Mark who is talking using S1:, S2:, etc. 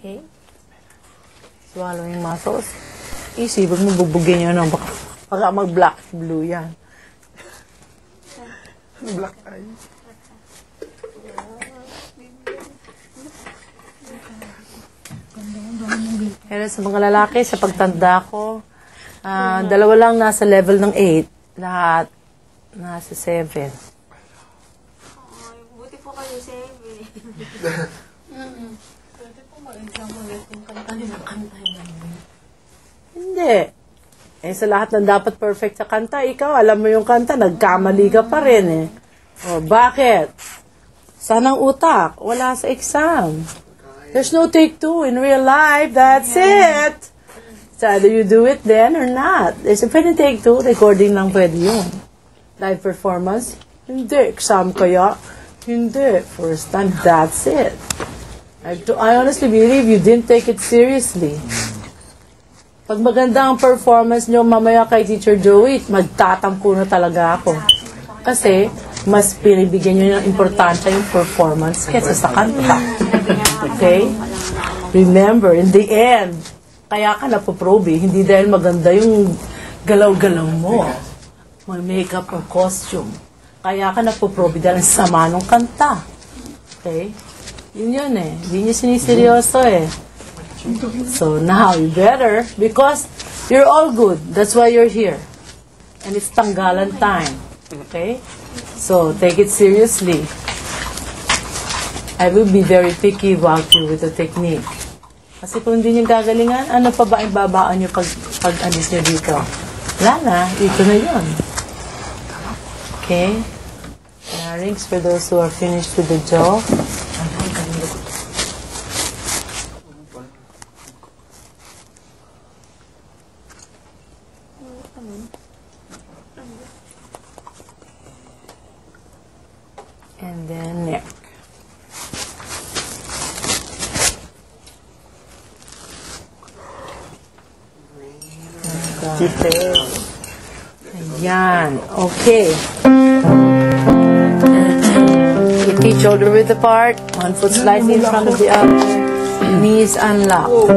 S1: Okay. Swallow yung muscles. Easy, wag mo bugbugin yun. Ano? Baka, baka mag-black blue yan.
S2: black eye.
S1: Pero sa mga lalaki, sa pagtanda ko, uh, dalawa lang nasa level ng 8. Lahat nasa 7.
S3: Buti po kayo
S4: 7. Mm. Ma-exam ulit yung kanta nila.
S1: Hindi. Eh, sa lahat ng dapat perfect sa kanta, ikaw, alam mo yung kanta, nagkamali ka pa rin eh. O, bakit? Sanang utak, wala sa exam. There's no take two in real life, that's it! So, either you do it then or not. There's a pwede take two, recording lang pwede yun. Live performance, hindi. Exam kaya, hindi. First time, that's it. I, I honestly believe you didn't take it seriously. Pag maganda ang performance nyo mamaya kay Teacher Joey, magtatampo na talaga ako. Kasi, mas pinibigyan nyo ng importansya yung performance kesa sa kanta. Okay? Remember, in the end, kaya ka napoprobe, hindi dahil maganda yung galaw-galaw mo. May makeup or costume. Kaya ka napoprobe dahil sama ng kanta. Okay? Yun yun eh. Hindi nyo siniseryoso eh. So now you better because you're all good. That's why you're here. And it's tanggalan time. Okay? So take it seriously. I will be very picky about you with the technique. Kasi kung hindi niyo gagalingan, ano pa ba ang babaan niyo pag, pag alis niyo dito? Wala na. Ito na yun. Okay? Larynx for those who are finished with the jaw. And then neck.
S2: Kita.
S1: Ayan. Okay. Keep each shoulder width apart. One foot slightly in front of the other. Knees unlocked.